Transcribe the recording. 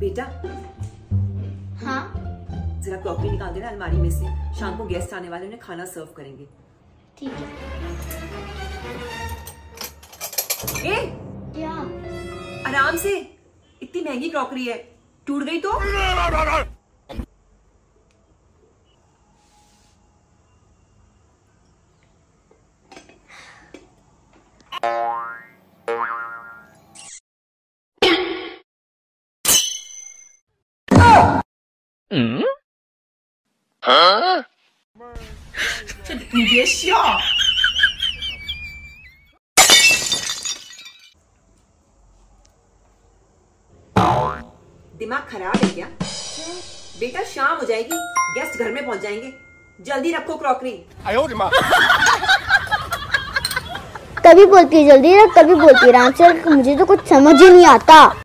बेटा। हाँ। जरा क्रॉकरी निकाल देना अलमारी में से। शाम को गेस्ट आने वाले उन्हें खाना सर्व करेंगे। ठीक है। ए! क्या? आराम से। इतनी महँगी क्रॉकरी है। टूट गई तो? दिमाग खराब है क्या? बेटा शाम हो जाएगी। गेस्ट घर में पहुँच जाएँगे। जल्दी रखो क्रॉकरी। कभी बोलती है जल्दी रख कभी बोलती है से मुझे तो कुछ समझ ही नहीं आता।